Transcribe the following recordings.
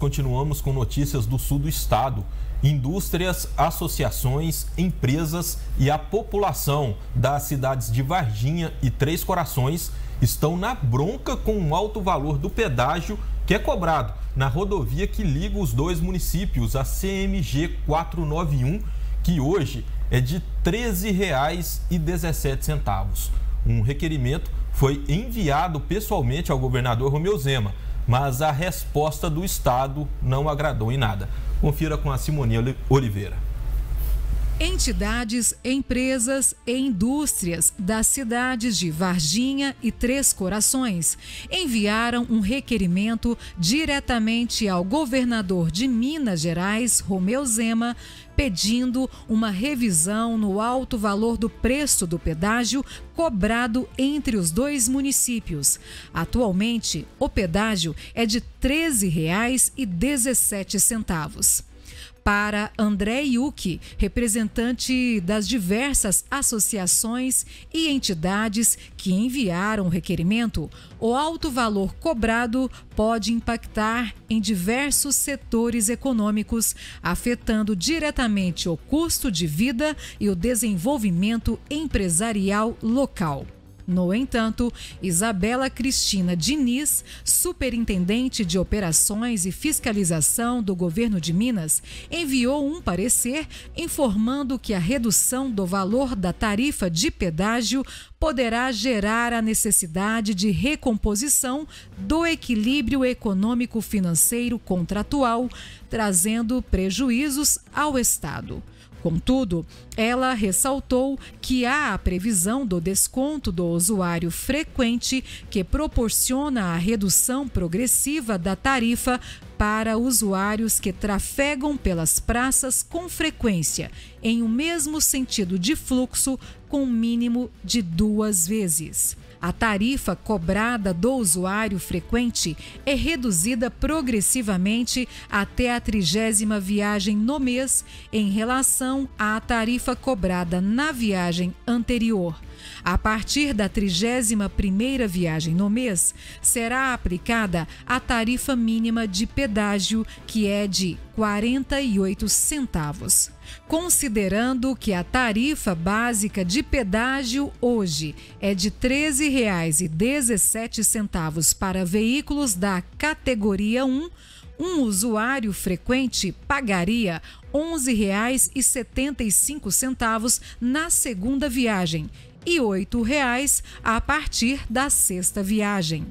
Continuamos com notícias do sul do estado. Indústrias, associações, empresas e a população das cidades de Varginha e Três Corações estão na bronca com o alto valor do pedágio que é cobrado na rodovia que liga os dois municípios, a CMG 491, que hoje é de R$ 13,17. Um requerimento foi enviado pessoalmente ao governador Romeu Zema mas a resposta do Estado não agradou em nada. Confira com a Simonia Oliveira. Entidades, empresas e indústrias das cidades de Varginha e Três Corações enviaram um requerimento diretamente ao governador de Minas Gerais, Romeu Zema, pedindo uma revisão no alto valor do preço do pedágio cobrado entre os dois municípios. Atualmente, o pedágio é de R$ 13,17 para André Yuki, representante das diversas associações e entidades que enviaram o requerimento, o alto valor cobrado pode impactar em diversos setores econômicos, afetando diretamente o custo de vida e o desenvolvimento empresarial local. No entanto, Isabela Cristina Diniz, superintendente de operações e fiscalização do governo de Minas, enviou um parecer informando que a redução do valor da tarifa de pedágio poderá gerar a necessidade de recomposição do equilíbrio econômico-financeiro contratual, trazendo prejuízos ao Estado. Contudo, ela ressaltou que há a previsão do desconto do usuário frequente, que proporciona a redução progressiva da tarifa para usuários que trafegam pelas praças com frequência, em o um mesmo sentido de fluxo, com mínimo de duas vezes. A tarifa cobrada do usuário frequente é reduzida progressivamente até a trigésima viagem no mês em relação à tarifa cobrada na viagem anterior. A partir da 31ª viagem no mês, será aplicada a tarifa mínima de pedágio, que é de 48 centavos. Considerando que a tarifa básica de pedágio hoje é de R$ 13,17 para veículos da categoria 1, um usuário frequente pagaria R$ 11,75 na segunda viagem e R$ 8,00 a partir da sexta viagem.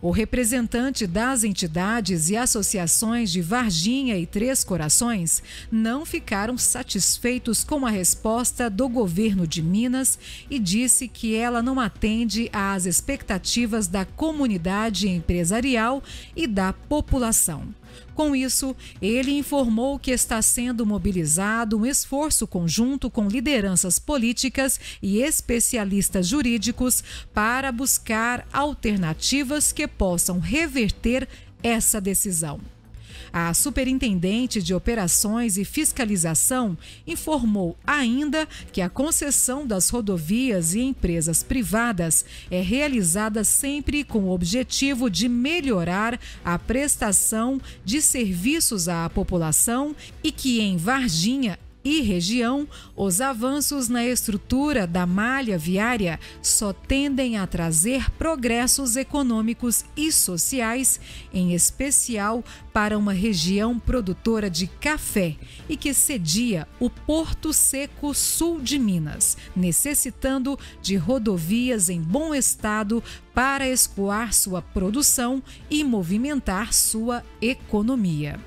O representante das entidades e associações de Varginha e Três Corações não ficaram satisfeitos com a resposta do governo de Minas e disse que ela não atende às expectativas da comunidade empresarial e da população. Com isso, ele informou que está sendo mobilizado um esforço conjunto com lideranças políticas e especialistas jurídicos para buscar alternativas que possam reverter essa decisão. A superintendente de operações e fiscalização informou ainda que a concessão das rodovias e empresas privadas é realizada sempre com o objetivo de melhorar a prestação de serviços à população e que em Varginha e região, os avanços na estrutura da malha viária só tendem a trazer progressos econômicos e sociais, em especial para uma região produtora de café e que cedia o Porto Seco Sul de Minas, necessitando de rodovias em bom estado para escoar sua produção e movimentar sua economia.